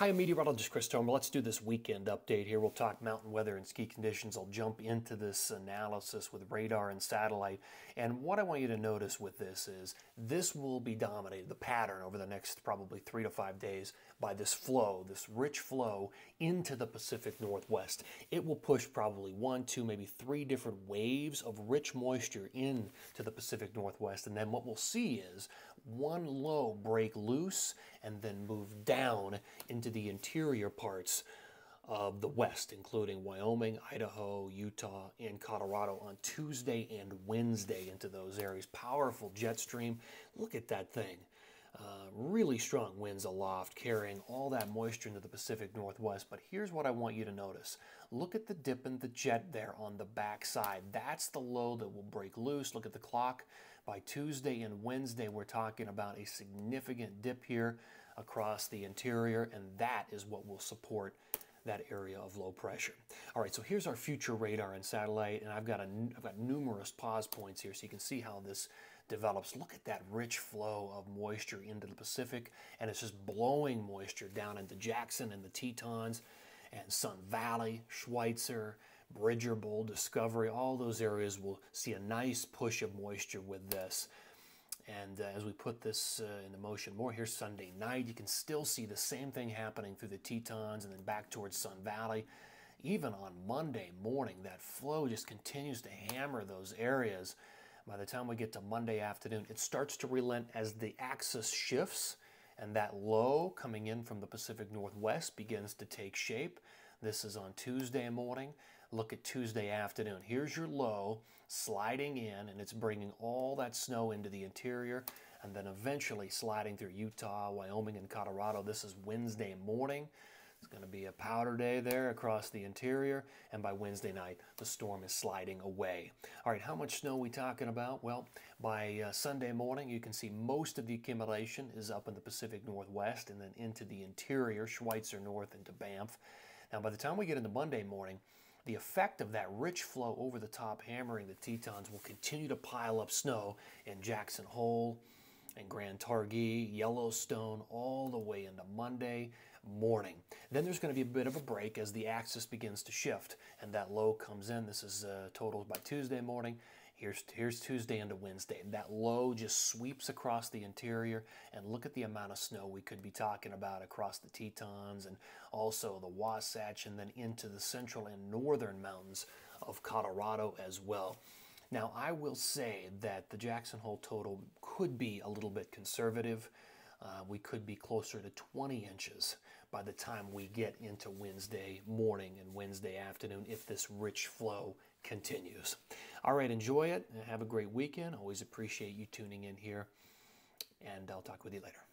Hi, I'm meteorologist Chris Tomer. Let's do this weekend update here. We'll talk mountain weather and ski conditions. I'll jump into this analysis with radar and satellite. And what I want you to notice with this is this will be dominated, the pattern over the next probably three to five days, by this flow, this rich flow into the Pacific Northwest. It will push probably one, two, maybe three different waves of rich moisture into the Pacific Northwest. And then what we'll see is one low break loose and then move down into the interior parts of the West, including Wyoming, Idaho, Utah, and Colorado on Tuesday and Wednesday into those areas. Powerful jet stream. Look at that thing. Uh, really strong winds aloft, carrying all that moisture into the Pacific Northwest. But here's what I want you to notice. Look at the dip in the jet there on the back side. That's the low that will break loose. Look at the clock. By Tuesday and Wednesday, we're talking about a significant dip here across the interior, and that is what will support that area of low pressure. All right, so here's our future radar and satellite, and I've got, a, I've got numerous pause points here so you can see how this develops. Look at that rich flow of moisture into the Pacific, and it's just blowing moisture down into Jackson and the Tetons and Sun Valley, Schweitzer, Bridger Bowl, Discovery, all those areas will see a nice push of moisture with this. And uh, as we put this uh, into motion more here Sunday night, you can still see the same thing happening through the Tetons and then back towards Sun Valley. Even on Monday morning, that flow just continues to hammer those areas. By the time we get to Monday afternoon, it starts to relent as the axis shifts and that low coming in from the Pacific Northwest begins to take shape. This is on Tuesday morning. Look at Tuesday afternoon. Here's your low sliding in, and it's bringing all that snow into the interior and then eventually sliding through Utah, Wyoming, and Colorado. This is Wednesday morning. It's going to be a powder day there across the interior, and by Wednesday night, the storm is sliding away. All right, how much snow are we talking about? Well, by uh, Sunday morning, you can see most of the accumulation is up in the Pacific Northwest and then into the interior, Schweitzer North into Banff. Now, by the time we get into Monday morning, the effect of that rich flow over the top hammering the Tetons will continue to pile up snow in Jackson Hole and Grand Targhee, Yellowstone, all the way into Monday morning. Then there's going to be a bit of a break as the axis begins to shift and that low comes in. This is uh, totaled by Tuesday morning. Here's, here's Tuesday into Wednesday. That low just sweeps across the interior, and look at the amount of snow we could be talking about across the Tetons and also the Wasatch, and then into the central and northern mountains of Colorado as well. Now, I will say that the Jackson Hole total could be a little bit conservative. Uh, we could be closer to 20 inches by the time we get into Wednesday morning and Wednesday afternoon if this rich flow continues. All right, enjoy it. Have a great weekend. Always appreciate you tuning in here, and I'll talk with you later.